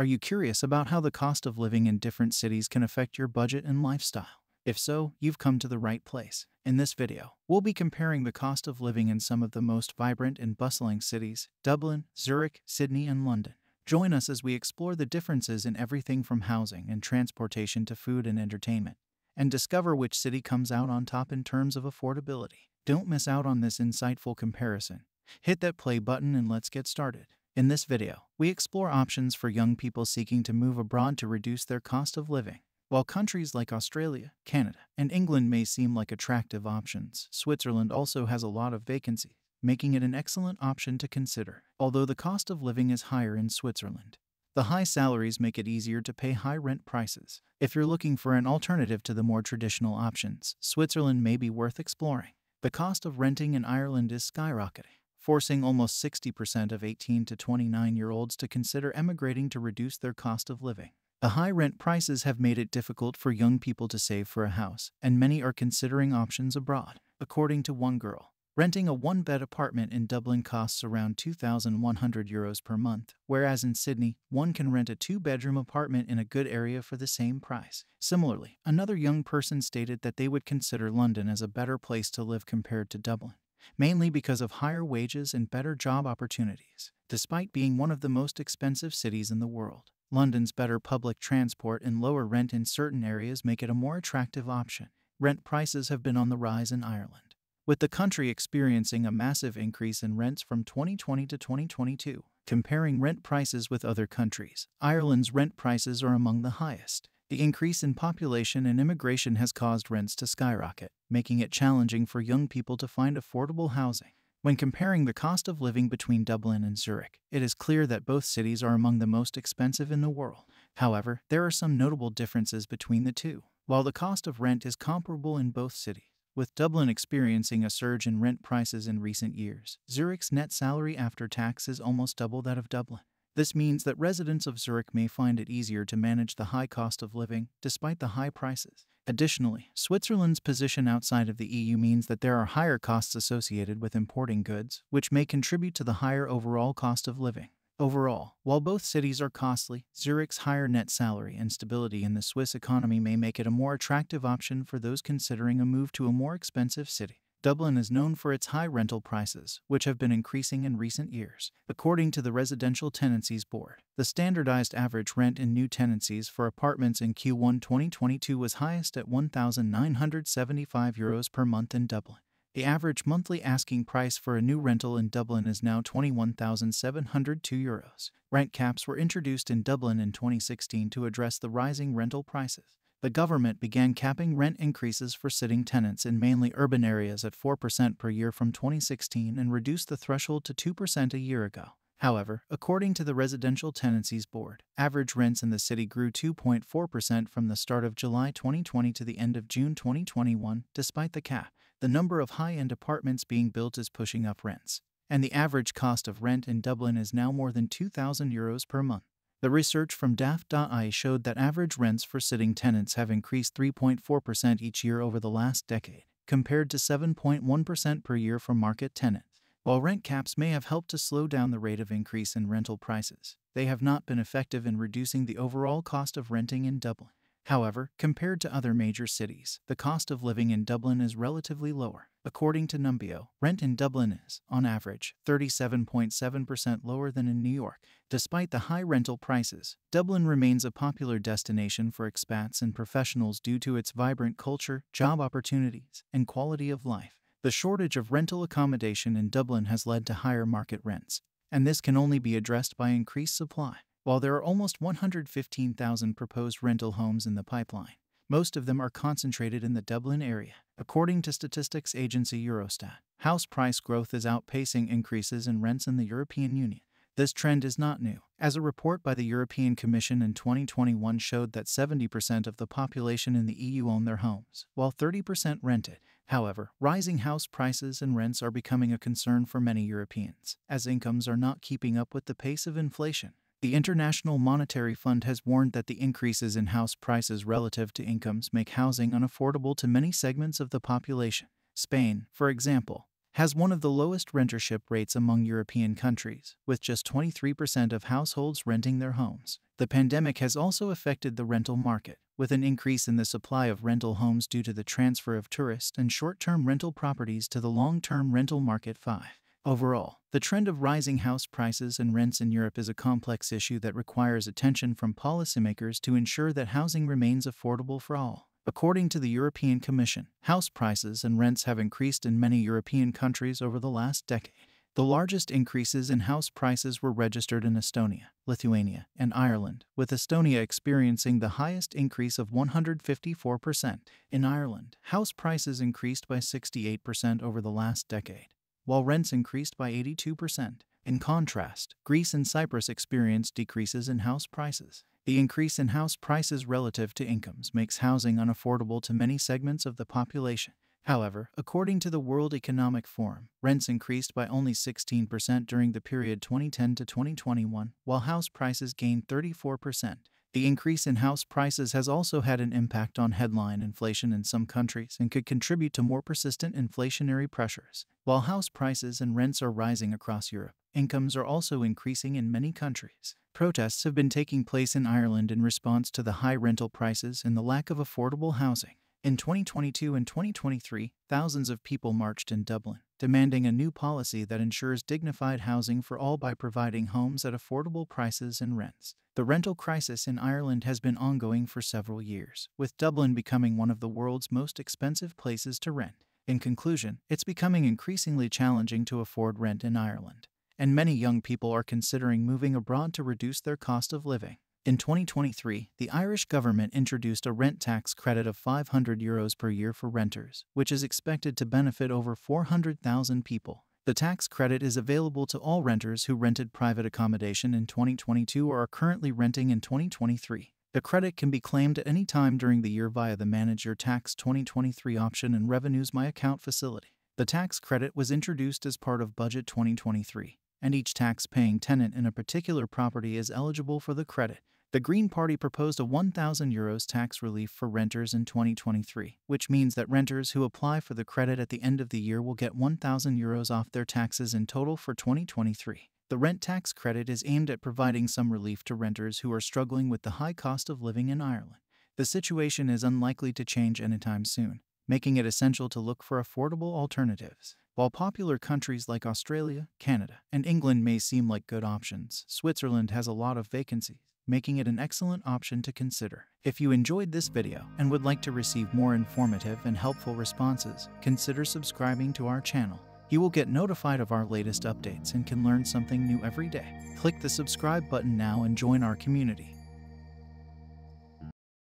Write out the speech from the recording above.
Are you curious about how the cost of living in different cities can affect your budget and lifestyle? If so, you've come to the right place. In this video, we'll be comparing the cost of living in some of the most vibrant and bustling cities Dublin, Zurich, Sydney, and London. Join us as we explore the differences in everything from housing and transportation to food and entertainment, and discover which city comes out on top in terms of affordability. Don't miss out on this insightful comparison. Hit that play button and let's get started. In this video, we explore options for young people seeking to move abroad to reduce their cost of living. While countries like Australia, Canada, and England may seem like attractive options, Switzerland also has a lot of vacancies, making it an excellent option to consider. Although the cost of living is higher in Switzerland, the high salaries make it easier to pay high rent prices. If you're looking for an alternative to the more traditional options, Switzerland may be worth exploring. The cost of renting in Ireland is skyrocketing forcing almost 60% of 18 to 29 year olds to consider emigrating to reduce their cost of living. The high rent prices have made it difficult for young people to save for a house, and many are considering options abroad. According to one girl, renting a one bed apartment in Dublin costs around 2,100 euros per month, whereas in Sydney, one can rent a two bedroom apartment in a good area for the same price. Similarly, another young person stated that they would consider London as a better place to live compared to Dublin mainly because of higher wages and better job opportunities. Despite being one of the most expensive cities in the world, London's better public transport and lower rent in certain areas make it a more attractive option. Rent prices have been on the rise in Ireland, with the country experiencing a massive increase in rents from 2020 to 2022. Comparing rent prices with other countries, Ireland's rent prices are among the highest. The increase in population and immigration has caused rents to skyrocket, making it challenging for young people to find affordable housing. When comparing the cost of living between Dublin and Zurich, it is clear that both cities are among the most expensive in the world. However, there are some notable differences between the two. While the cost of rent is comparable in both cities, with Dublin experiencing a surge in rent prices in recent years, Zurich's net salary after tax is almost double that of Dublin. This means that residents of Zurich may find it easier to manage the high cost of living despite the high prices. Additionally, Switzerland's position outside of the EU means that there are higher costs associated with importing goods, which may contribute to the higher overall cost of living. Overall, while both cities are costly, Zurich's higher net salary and stability in the Swiss economy may make it a more attractive option for those considering a move to a more expensive city. Dublin is known for its high rental prices, which have been increasing in recent years. According to the Residential Tenancies Board, the standardized average rent in new tenancies for apartments in Q1 2022 was highest at 1,975 euros per month in Dublin. The average monthly asking price for a new rental in Dublin is now 21,702 euros. Rent caps were introduced in Dublin in 2016 to address the rising rental prices the government began capping rent increases for sitting tenants in mainly urban areas at 4% per year from 2016 and reduced the threshold to 2% a year ago. However, according to the Residential Tenancies Board, average rents in the city grew 2.4% from the start of July 2020 to the end of June 2021. Despite the cap, the number of high end apartments being built is pushing up rents, and the average cost of rent in Dublin is now more than 2,000 euros per month. The research from Daft.ie showed that average rents for sitting tenants have increased 3.4% each year over the last decade, compared to 7.1% per year for market tenants. While rent caps may have helped to slow down the rate of increase in rental prices, they have not been effective in reducing the overall cost of renting in Dublin. However, compared to other major cities, the cost of living in Dublin is relatively lower. According to Numbeo, rent in Dublin is, on average, 37.7% lower than in New York. Despite the high rental prices, Dublin remains a popular destination for expats and professionals due to its vibrant culture, job opportunities, and quality of life. The shortage of rental accommodation in Dublin has led to higher market rents, and this can only be addressed by increased supply. While there are almost 115,000 proposed rental homes in the pipeline, most of them are concentrated in the Dublin area. According to statistics agency Eurostat, house price growth is outpacing increases in rents in the European Union. This trend is not new, as a report by the European Commission in 2021 showed that 70% of the population in the EU own their homes, while 30% rent it. However, rising house prices and rents are becoming a concern for many Europeans, as incomes are not keeping up with the pace of inflation. The International Monetary Fund has warned that the increases in house prices relative to incomes make housing unaffordable to many segments of the population. Spain, for example, has one of the lowest rentership rates among European countries, with just 23% of households renting their homes. The pandemic has also affected the rental market, with an increase in the supply of rental homes due to the transfer of tourist and short term rental properties to the long term rental market. 5. Overall, the trend of rising house prices and rents in Europe is a complex issue that requires attention from policymakers to ensure that housing remains affordable for all. According to the European Commission, house prices and rents have increased in many European countries over the last decade. The largest increases in house prices were registered in Estonia, Lithuania, and Ireland, with Estonia experiencing the highest increase of 154%. In Ireland, house prices increased by 68% over the last decade, while rents increased by 82%. In contrast, Greece and Cyprus experienced decreases in house prices. The increase in house prices relative to incomes makes housing unaffordable to many segments of the population. However, according to the World Economic Forum, rents increased by only 16% during the period 2010 to 2021, while house prices gained 34%. The increase in house prices has also had an impact on headline inflation in some countries and could contribute to more persistent inflationary pressures. While house prices and rents are rising across Europe, incomes are also increasing in many countries. Protests have been taking place in Ireland in response to the high rental prices and the lack of affordable housing. In 2022 and 2023, thousands of people marched in Dublin, demanding a new policy that ensures dignified housing for all by providing homes at affordable prices and rents. The rental crisis in Ireland has been ongoing for several years, with Dublin becoming one of the world's most expensive places to rent. In conclusion, it's becoming increasingly challenging to afford rent in Ireland, and many young people are considering moving abroad to reduce their cost of living. In 2023, the Irish government introduced a rent tax credit of 500 euros per year for renters, which is expected to benefit over 400,000 people. The tax credit is available to all renters who rented private accommodation in 2022 or are currently renting in 2023. The credit can be claimed at any time during the year via the Manage Your Tax 2023 option in Revenue's My Account facility. The tax credit was introduced as part of Budget 2023, and each tax paying tenant in a particular property is eligible for the credit. The Green Party proposed a 1,000 euros tax relief for renters in 2023, which means that renters who apply for the credit at the end of the year will get 1,000 euros off their taxes in total for 2023. The rent tax credit is aimed at providing mm. some relief to renters who are struggling with the high cost of living in Ireland. The situation is unlikely to change anytime soon, making it essential to look for affordable alternatives. While popular countries like Australia, Canada, and England may seem like good options, Switzerland has a lot of vacancies making it an excellent option to consider. If you enjoyed this video and would like to receive more informative and helpful responses, consider subscribing to our channel. You will get notified of our latest updates and can learn something new every day. Click the subscribe button now and join our community.